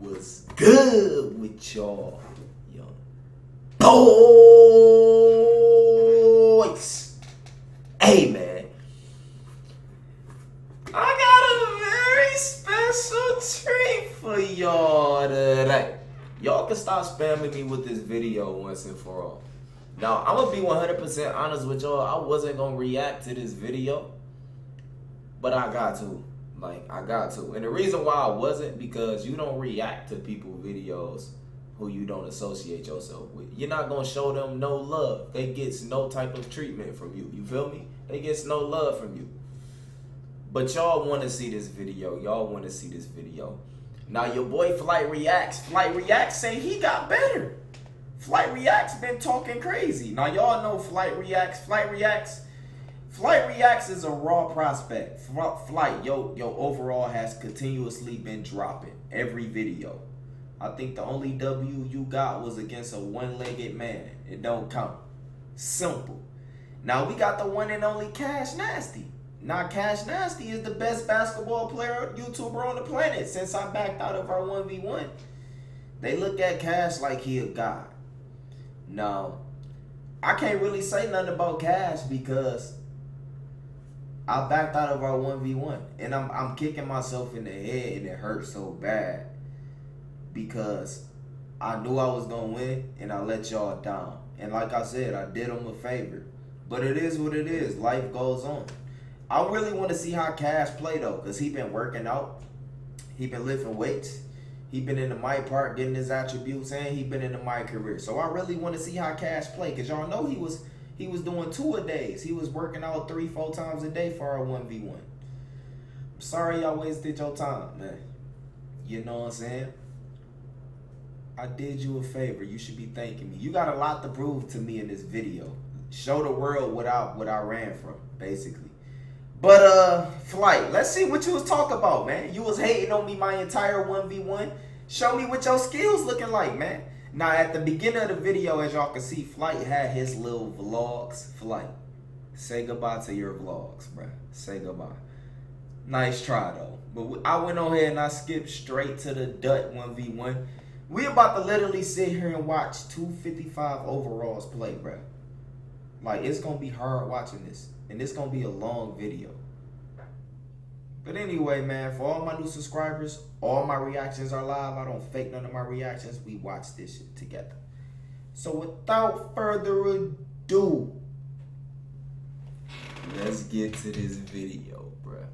was good with y'all, young boys? Hey, man. I got a very special treat for y'all today. Y'all can stop spamming me with this video once and for all. Now, I'm gonna be 100% honest with y'all. I wasn't gonna react to this video, but I got to. Like, I got to. And the reason why I wasn't because you don't react to people videos who you don't associate yourself with. You're not gonna show them no love. They gets no type of treatment from you. You feel me? They gets no love from you. But y'all want to see this video. Y'all want to see this video. Now your boy Flight Reacts. Flight Reacts say he got better. Flight Reacts been talking crazy. Now y'all know Flight Reacts. Flight Reacts. Flight Reacts is a raw prospect. Flight, yo, yo, overall has continuously been dropping every video. I think the only W you got was against a one-legged man. It don't count. Simple. Now we got the one and only Cash Nasty. Now Cash Nasty is the best basketball player YouTuber on the planet since I backed out of our 1v1. They look at Cash like he a god. No. I can't really say nothing about Cash because I backed out of our 1v1. And I'm I'm kicking myself in the head and it hurts so bad. Because I knew I was gonna win and I let y'all down. And like I said, I did them a favor. But it is what it is. Life goes on. I really want to see how Cash play though, cause he been working out. He been lifting weights. He been in the My Park getting his attributes, and he been in the my career. So I really want to see how Cash play, cause y'all know he was he was doing two a days. He was working out three, four times a day for our one v one. Sorry y'all wasted your time, man. You know what I'm saying? I did you a favor. You should be thanking me. You got a lot to prove to me in this video. Show the world what I what I ran from, basically. But uh, flight. Let's see what you was talking about, man. You was hating on me my entire one v one. Show me what your skills looking like, man. Now at the beginning of the video, as y'all can see, Flight had his little vlogs. Flight, say goodbye to your vlogs, bruh. Say goodbye. Nice try though. But I went on here and I skipped straight to the Dut 1v1. We about to literally sit here and watch 255 overalls play, bruh. Like, it's going to be hard watching this. And it's going to be a long video. But anyway, man, for all my new subscribers, all my reactions are live. I don't fake none of my reactions. We watch this shit together. So without further ado, let's get to this video, bruh.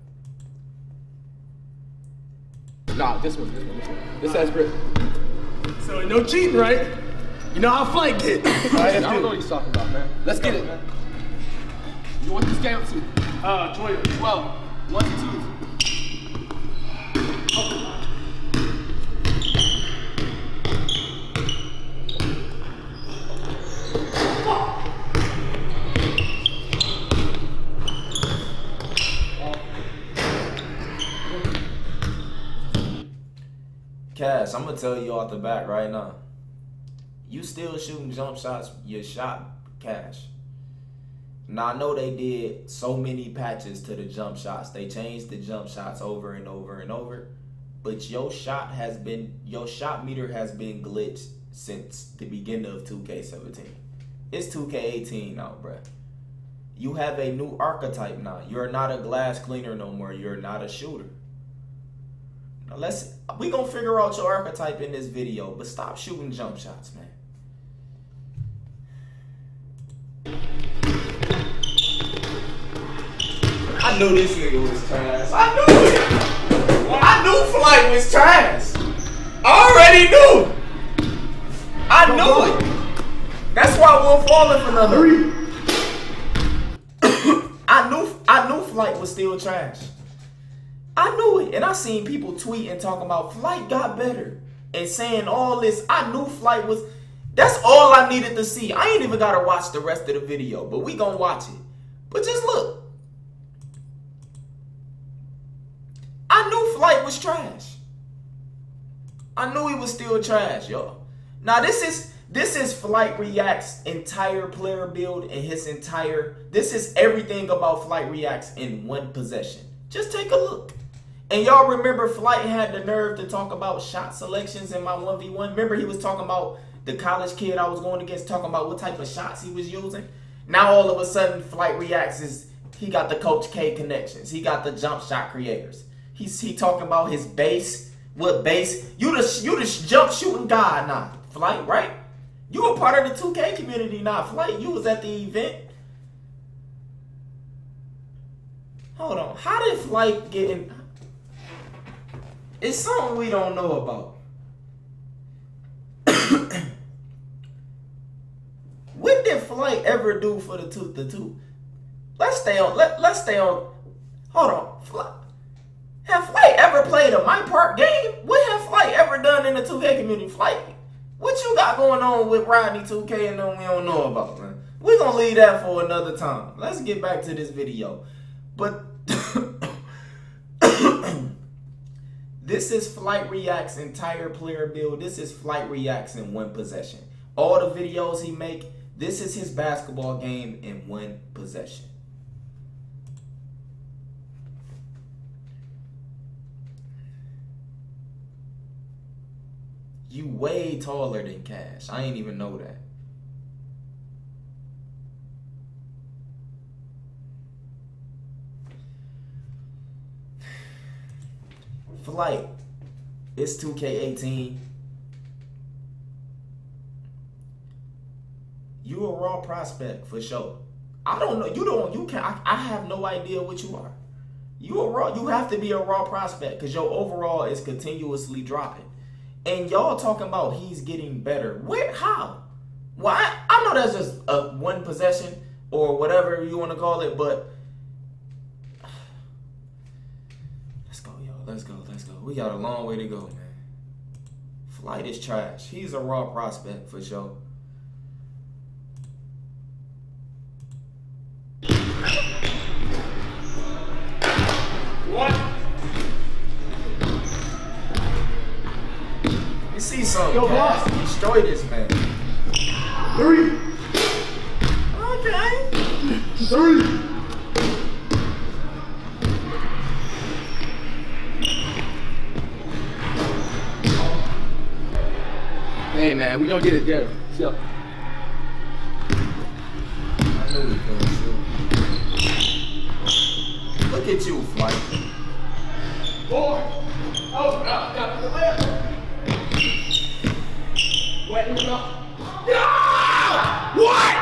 Nah, this one, this one, this one. This has grip. So no cheating, right? You know how flight get. I don't know what he's talking about, man. Let's, get it. Man. You want this game to? Uh, 12. 12. 1, 2, I'm gonna tell you off the bat right now. You still shooting jump shots, your shot cash. Now I know they did so many patches to the jump shots. They changed the jump shots over and over and over. But your shot has been your shot meter has been glitched since the beginning of 2K17. It's 2K18 now, bruh. You have a new archetype now. You're not a glass cleaner no more. You're not a shooter. Now let's we gonna figure out your archetype in this video, but stop shooting jump shots, man. I knew this nigga was trash. I knew it. I knew Flight was trash. I already knew. I knew it. That's why I won't falling for another. I knew I knew Flight was still trash. I knew it. And I seen people tweet and talking about Flight got better and saying all this. I knew Flight was that's all I needed to see. I ain't even gotta watch the rest of the video, but we gonna watch it. But just look. I knew Flight was trash. I knew he was still trash, y'all. Now this is this is Flight Reacts entire player build and his entire this is everything about Flight Reacts in one possession. Just take a look. And y'all remember Flight had the nerve to talk about shot selections in my 1v1? Remember he was talking about the college kid I was going against, talking about what type of shots he was using? Now all of a sudden Flight reacts is he got the Coach K connections. He got the jump shot creators. He's he talking about his base. What base? You the you the jump shooting guy now, Flight, right? You a part of the 2K community now, Flight. You was at the event. Hold on. How did Flight get in? It's something we don't know about. what did Flight ever do for the two the two? Let's stay on. Let Let's stay on. Hold on. Flight. Have Flight ever played a My Park game? What have Flight ever done in the 2K community? Flight. What you got going on with Ronnie 2K and them we don't know about, man? We're gonna leave that for another time. Let's get back to this video. But this is Flight Reacts entire player build. This is Flight Reacts in one possession. All the videos he make, this is his basketball game in one possession. You way taller than Cash. I ain't even know that. Flight. It's 2K18. You a raw prospect for sure. I don't know. You don't. You can. I, I have no idea what you are. You a raw. You have to be a raw prospect because your overall is continuously dropping. And y'all talking about he's getting better. Where? How? Well, I, I know that's just a one possession or whatever you want to call it, but let's go, y'all. Let's go. Let's go. We got a long way to go, man. Flight is trash. He's a raw prospect for sure. What? You see something? Yo, boss. Destroy this man. Three. Okay. Three. Hey man, we gonna get it together. So. Look at you, Flight. four. Oh, got, got the left. Wet up. Yeah! What?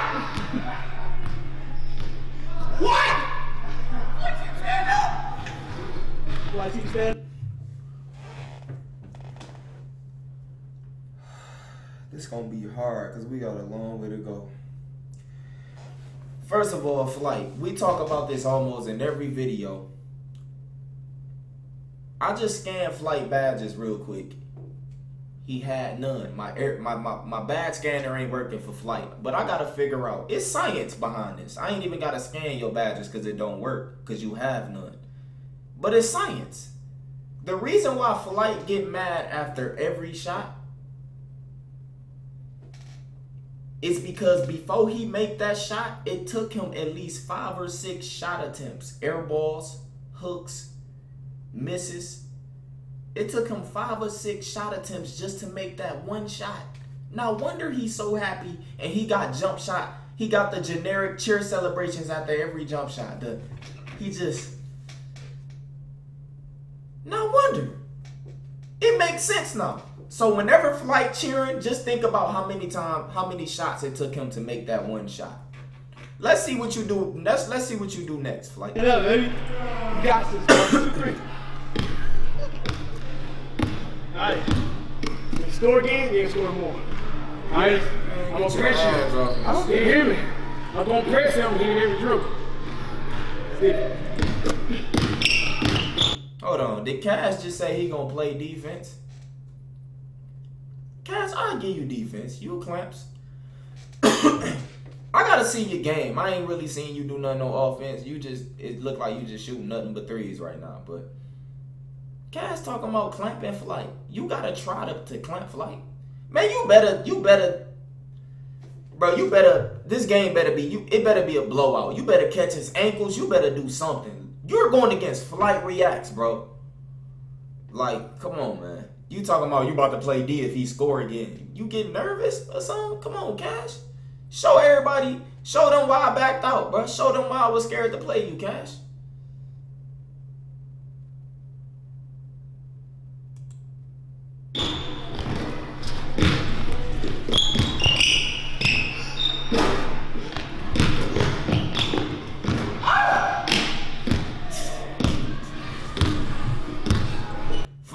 What? What you stand up? What you stand This gonna be hard because we got a long way to go. First of all, flight. We talk about this almost in every video. I just scanned flight badges real quick. He had none. My air, my, my my badge scanner ain't working for flight. But I gotta figure out. It's science behind this. I ain't even gotta scan your badges because it don't work because you have none. But it's science. The reason why flight get mad after every shot is because before he make that shot, it took him at least five or six shot attempts, air balls, hooks, misses. It took him five or six shot attempts just to make that one shot. No wonder he's so happy and he got jump shot. He got the generic cheer celebrations after every jump shot. The he just no wonder. It makes sense now. So whenever flight cheering, just think about how many times, how many shots it took him to make that one shot. Let's see what you do. Let's let's see what you do next, flight. it up, baby. You got this. One, two, three. Alright. Score again, then score more. Alright. I'm gonna press you. I don't you hear me. I'm gonna press him, he every dribble. See? Hold on. Did Cash just say he gonna play defense? Cash, I'll give you defense. You clamps. I gotta see your game. I ain't really seen you do nothing on offense. You just it look like you just shooting nothing but threes right now. But Cash talking about clamping flight. You gotta try to, to clamp flight. Man, you better you better Bro, you better this game better be you it better be a blowout. You better catch his ankles. You better do something. You're going against flight reacts, bro. Like, come on, man. You talking about you about to play D if he score again? You get nervous or something? Come on, Cash. Show everybody. Show them why I backed out, bro. Show them why I was scared to play you, Cash.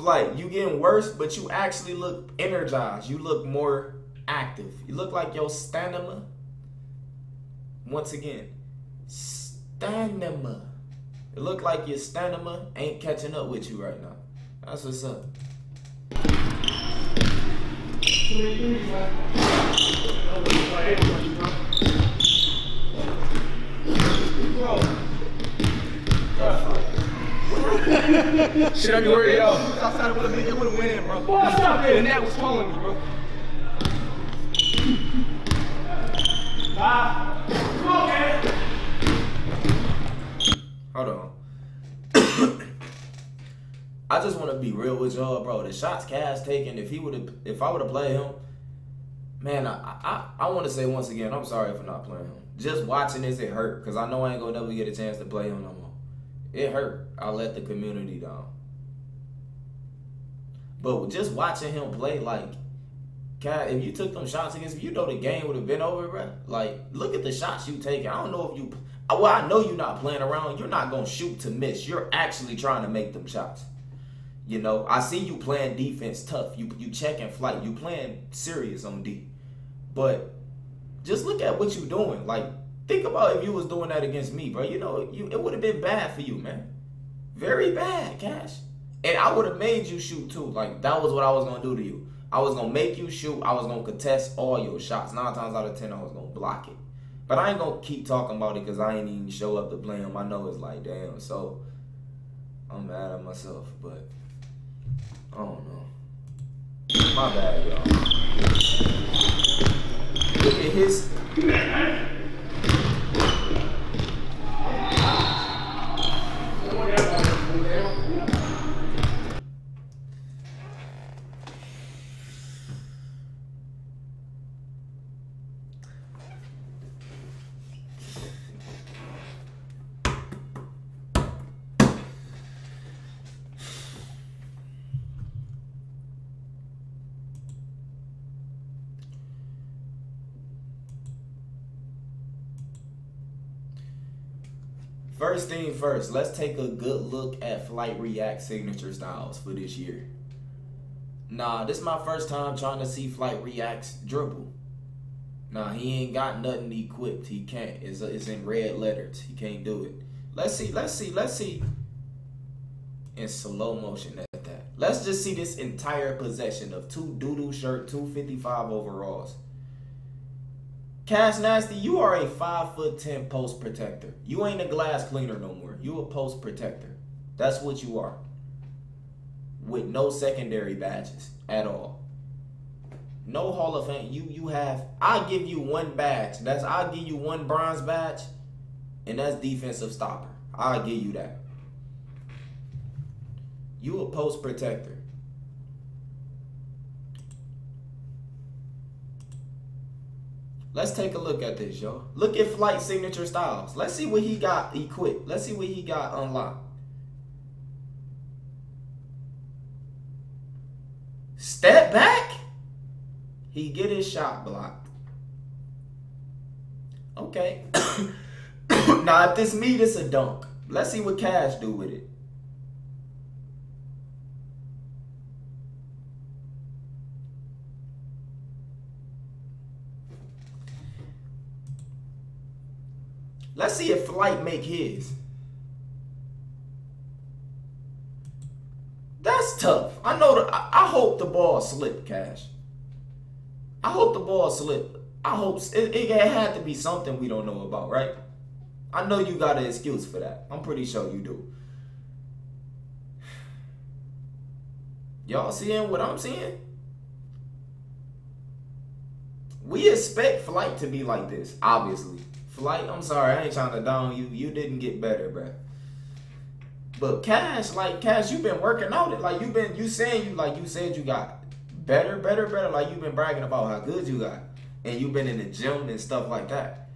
like but you actually look energized. You look more active. You look like your stamina. Once again, stamina. It look like your stamina ain't catching up with you right now. That's what's up. Bro. Should I be worried, yo? Outside would have it would have went in, bro. Boy, stop it. And that was calling me, bro. Ah, come on, man. Hold on. I just want to be real with y'all, bro. The shots Cash taken, if he would have, if I would have played him, man, I I, I want to say once again, I'm sorry for not playing him. Just watching this, it hurt because I know I ain't gonna never get a chance to play him no more. It hurt. I let the community down. But just watching him play, like, Cat, if you took them shots against you know the game would have been over, bro. Like, look at the shots you taking. I don't know if you, well, I know you're not playing around. You're not gonna shoot to miss. You're actually trying to make them shots. You know, I see you playing defense tough. You you checking flight. You playing serious on D. But just look at what you're doing. Like Think about if you was doing that against me, bro. You know, you it would have been bad for you, man. Very bad, Cash. And I would have made you shoot too. Like that was what I was gonna do to you. I was gonna make you shoot. I was gonna contest all your shots. Nine times out of ten, I was gonna block it. But I ain't gonna keep talking about it because I ain't even show up to blame. I know it's like damn. So I'm mad at myself, but I don't know. My bad, y'all. Look at his. First thing first, let's take a good look at Flight React signature styles for this year. Nah, this is my first time trying to see Flight React's dribble. Nah, he ain't got nothing equipped. He can't. It's, it's in red letters. He can't do it. Let's see, let's see, let's see. In slow motion at that. Let's just see this entire possession of two doodoo shirt, 255 overalls. Cash Nasty, you are a five foot ten post protector. You ain't a glass cleaner no more. You a post protector. That's what you are. With no secondary badges at all. No Hall of Fame. You you have. I give you one badge. That's I give you one bronze badge, and that's defensive stopper. I give you that. You a post protector. Let's take a look at this, yo. Look at Flight Signature Styles. Let's see what he got equipped. Let's see what he got unlocked. Step back. He get his shot blocked. Okay. now, if this me, this a dunk. Let's see what Cash do with it. Let's see if Flight make his. That's tough. I know. The, I, I hope the ball slipped, Cash. I hope the ball slipped. I hope it, it had to be something we don't know about, right? I know you got an excuse for that. I'm pretty sure you do. Y'all seeing what I'm seeing? We expect flight to be like this, obviously. Flight, I'm sorry, I ain't trying to down you. You didn't get better, bro. But Cash, like Cash, you've been working on it. Like you've been you saying you like you said you got better, better, better. Like you've been bragging about how good you got. And you've been in the gym and stuff like that.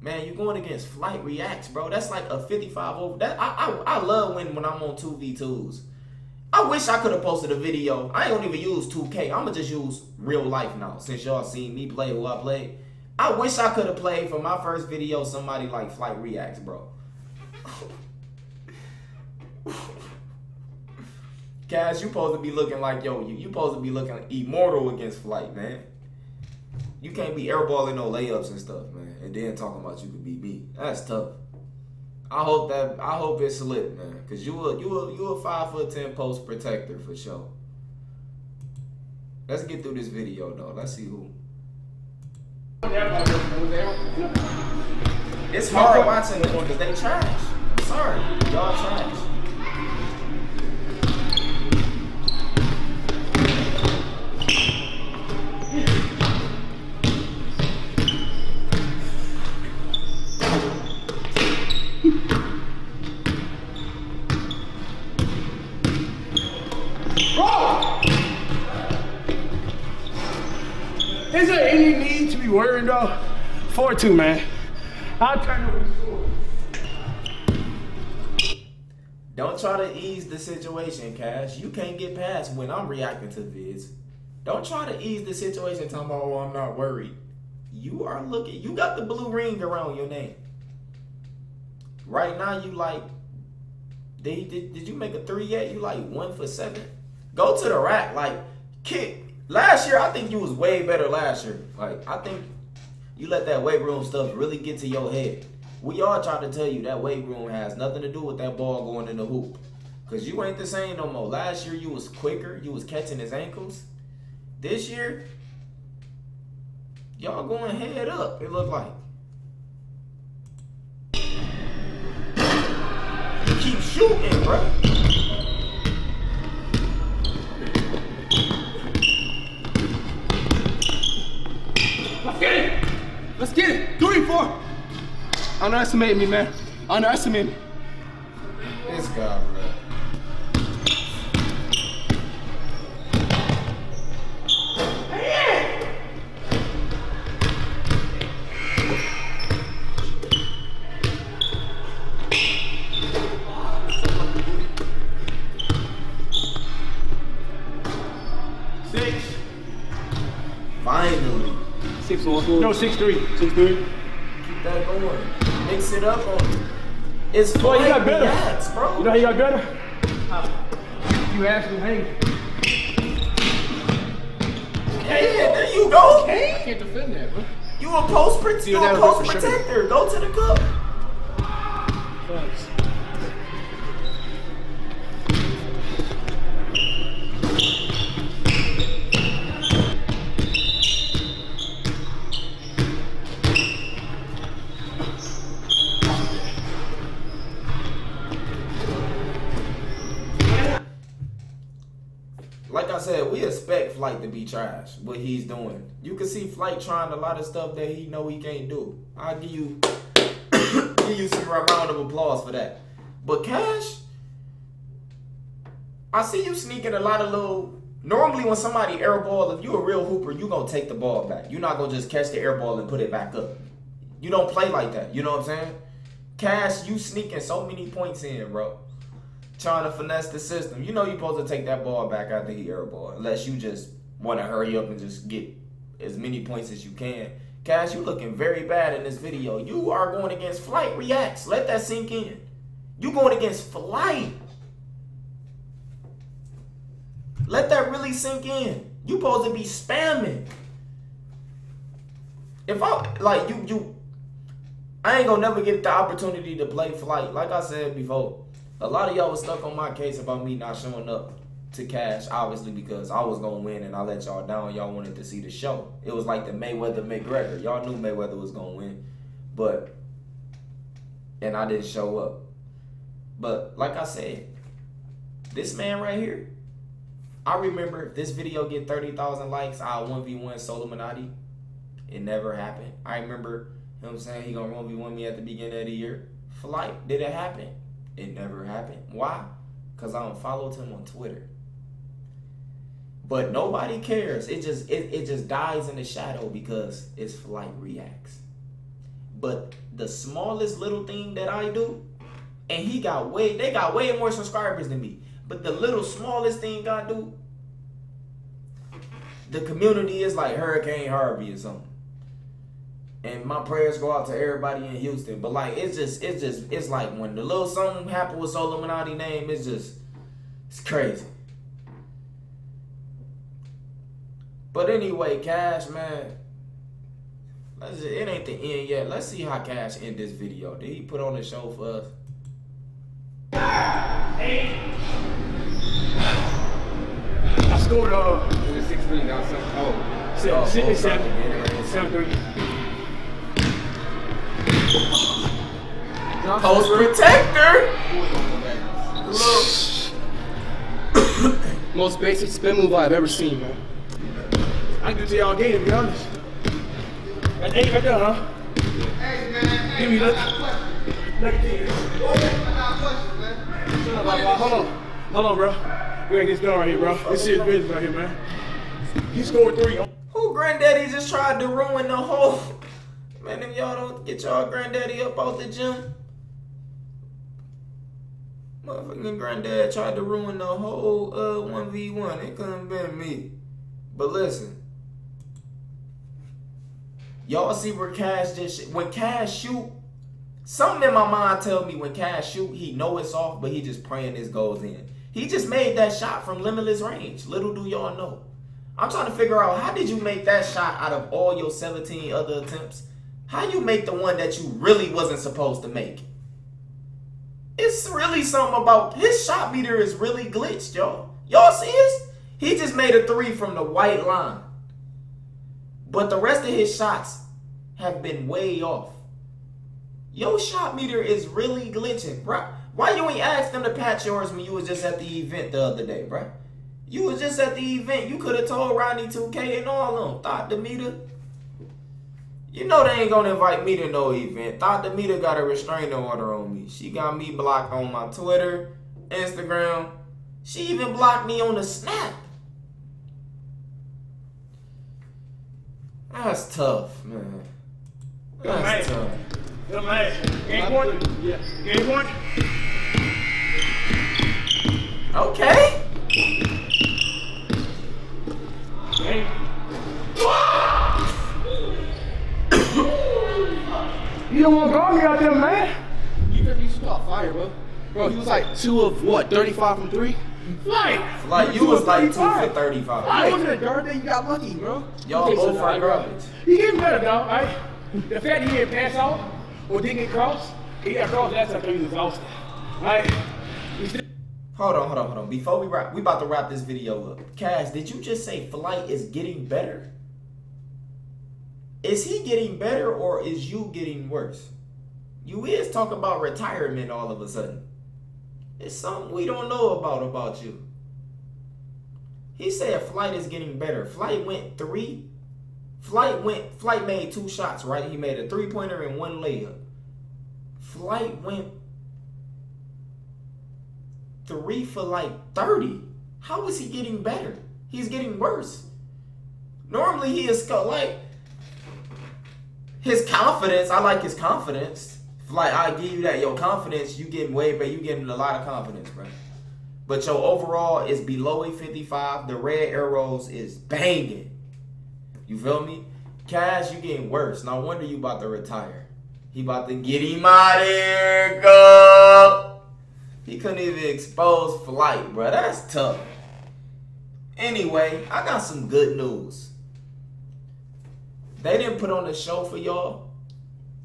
Man, you going against Flight Reacts, bro. That's like a 55 over. That I I, I love when when I'm on 2v2s. I wish I could have posted a video. I don't even use 2K. I'ma just use real life now. Since y'all seen me play who I played. I wish I could have played for my first video somebody like Flight Reacts, bro. Cash, you supposed to be looking like yo, you you supposed to be looking immortal against Flight, man. You can't be airballing no layups and stuff, man, and then talking about you could be me. That's tough. I hope that I hope it's lit, man, cause you a you a you a five foot ten post protector for sure. Let's get through this video though. Let's see who. It's hard watching them because they trash. Sorry, y'all trash. Is there any need to be worried though? 4-2, man. I'll turn over the score. Don't try to ease the situation, Cash. You can't get past when I'm reacting to this. Don't try to ease the situation talking about, oh, I'm not worried. You are looking, you got the blue ring around your name. Right now, you like, did, did, did you make a three yet? You like one for seven? Go to the rack. Like, kick. Last year, I think you was way better last year. Like, I think you let that weight room stuff really get to your head. We all try to tell you that weight room has nothing to do with that ball going in the hoop. Cause you ain't the same no more. Last year you was quicker, you was catching his ankles. This year, y'all going head up, it look like. You keep shooting, bro. Let's get it. Let's get it. Three, four. Underestimate me, man. Underestimate me. This guy, bro. Six. Finally. Six one. No, 6-3. Six three. Keep. Mix it up on me. It's Boy, you oh, got better. reacts, bro. You know how you got better? You asked me, hey, Hey, there you go. I can't defend that, bro. You a post pro- you a post for sure. protector. Go to the cup. thanks. Be trash. What he's doing, you can see Flight trying a lot of stuff that he know he can't do. I'll give you give you some round of applause for that. But Cash, I see you sneaking a lot of little. Normally, when somebody airball, if you a real hooper, you gonna take the ball back. You're not gonna just catch the airball and put it back up. You don't play like that. You know what I'm saying? Cash, you sneaking so many points in, bro trying to finesse the system. You know you're supposed to take that ball back after he airball, unless you just want to hurry up and just get as many points as you can. Cash, you looking very bad in this video. You are going against Flight Reacts. Let that sink in. You going against Flight. Let that really sink in. You supposed to be spamming. If I like you, you, I ain't gonna never get the opportunity to play Flight. Like I said before, a lot of y'all was stuck on my case about me not showing up to cash, obviously because I was gonna win and I let y'all down. Y'all wanted to see the show. It was like the Mayweather McGregor. Y'all knew Mayweather was gonna win, but and I didn't show up. But like I said, this man right here, I remember if this video get thirty thousand likes, I'll one v one Solluminati. It never happened. I remember him saying he gonna one v one me at the beginning of the year. Flight, did it happen? It never happened. Why? Because I don't follow him on Twitter. But nobody cares. It just it, it just dies in the shadow because it's Flight Reacts. But the smallest little thing that I do, and he got way they got way more subscribers than me. But the little smallest thing I do, the community is like Hurricane Harvey or something. And my prayers go out to everybody in Houston. But like it's just it's just it's like when the little something happened with Solluminati name, it's just it's crazy. But anyway, Cash, man. Let's just, it ain't the end yet. Let's see how Cash end this video. Did he put on the show for us? I scored uh It was 16 down some. Oh. seven, Oh, six, seven, sorry. seven three. Post protector. Most basic spin move I've ever seen, man. I do to y'all game to be honest. That's eight right there, huh? Hey man, Give me look. Look at this. Hold on. Hold on, bro. We ain't get done right here, bro. This shit business right here, man. He scored three. Who granddaddy just tried to ruin the whole Man, if y'all don't get y'all granddaddy up out the gym. Motherfucking granddad tried to ruin the whole uh 1v1. It couldn't been me. But listen. Y'all see where Cash just when Cash shoot, something in my mind tell me when Cash shoot, he know it's off, but he just praying this goes in. He just made that shot from limitless range. Little do y'all know. I'm trying to figure out how did you make that shot out of all your 17 other attempts? How you make the one that you really wasn't supposed to make? It's really something about his shot meter is really glitched, y'all. Y'all see this? He just made a three from the white line. But the rest of his shots have been way off. Your shot meter is really glitching, bruh. Why you ain't asked them to patch yours when you was just at the event the other day, bruh? You was just at the event. You could have told Ronnie 2K and all them. Thought the meter. You know they ain't gonna invite me to no event. Thought the meter got a restraining order on me. She got me blocked on my Twitter, Instagram. She even blocked me on the Snap. That's tough, man. That's Man. tough. Good man. Game point. Yes. Game point. Okay. Game. You don't want to guard me out there, man. You you just got fire, bro. Bro, he was like two of what, 35 from three? Like, Like you was like two for thirty-five. I wasn't a guard that you got lucky, bro. Y'all Okay, so both now are garbage. He getting better, dog. Right? The fact he didn't pass off or didn't get crossed, he got crossed last time he was exhausted. Right? Hold on, hold on, hold on. Before we wrap, we about to wrap this video up. Cash, did you just say Flight is getting better? Is he getting better or is you getting worse? You is talking about retirement all of a sudden. It's something we don't know about about you. He said Flight is getting better. Flight went three. Flight went. Flight made two shots, right? He made a three pointer and one layup. Flight went three for like 30. How is he getting better? He's getting worse. Normally he is like his confidence. I like his confidence. Like I give you that. Your confidence, you getting way better. You getting a lot of confidence, bro. But your overall is below a 55. The red arrows is banging. You feel me? Cash, you getting worse. No wonder you about to retire. He about to get him out of here. Go. He couldn't even expose flight, bro. That's tough. Anyway, I got some good news. They didn't put on the show for y'all,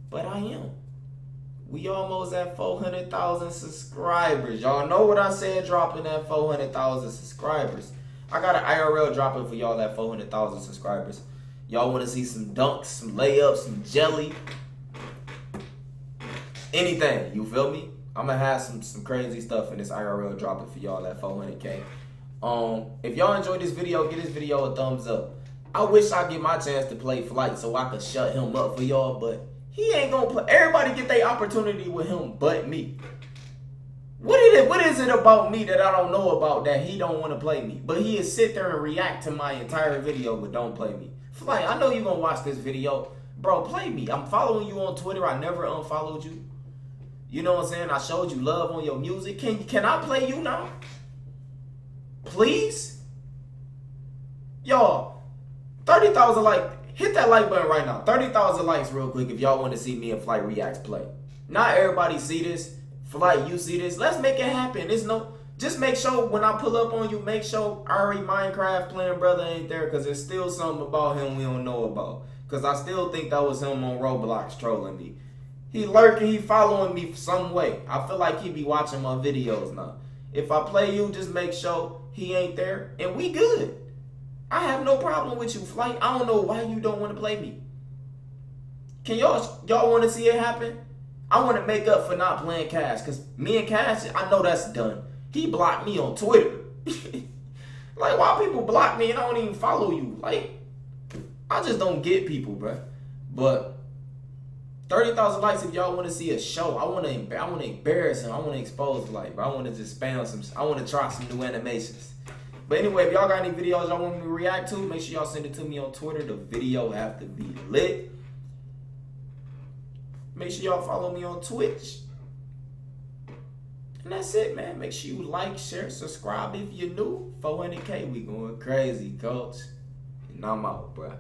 but I am. We almost at 400,000 subscribers. Y'all know what I said dropping at 400,000 subscribers. I got an IRL dropping for y'all at 400,000 subscribers. Y'all want to see some dunks, some layups, some jelly, anything. You feel me? I'm gonna have some some crazy stuff in this IRL dropping for y'all at 400k. Um, if y'all enjoyed this video, give this video a thumbs up. I wish I get my chance to play flight so I could shut him up for y'all, but He ain't gonna play. Everybody get their opportunity with him, but me. What is it? What is it about me that I don't know about that he don't want to play me? But he is sit there and react to my entire video, but don't play me. Fly, I know you gonna watch this video, bro. Play me. I'm following you on Twitter. I never unfollowed you. You know what I'm saying? I showed you love on your music. Can can I play you now? Please, y'all. Thirty thousand like hit that like button right now. Thirty thousand likes real quick if y'all want to see me and Flight Reacts play. Not everybody see this. Flight, you see this. Let's make it happen. It's no. Just make sure when I pull up on you, make sure Ari Minecraft playing brother ain't there because there's still something about him we don't know about. Because I still think that was him on Roblox trolling me. He lurking, he following me some way. I feel like he be watching my videos now. If I play you, just make sure he ain't there and we good. I have no problem with you, Flight. I don't know why you don't want to play me. Can y'all y'all want to see it happen? I want to make up for not playing Cash because me and Cash, I know that's done. He blocked me on Twitter. like, why people block me and I don't even follow you? Like, I just don't get people, bro. But 30,000 likes if y'all want to see a show. I want to I want to embarrass him. I want to expose like. I want to just spam some I want to try some new animations. But anyway, if y'all got any videos y'all want me to react to, make sure y'all send it to me on Twitter. The video have to be lit. Make sure y'all follow me on Twitch. And that's it, man. Make sure you like, share, subscribe if you're new. 400K, we going crazy, coach. And I'm out, bruh.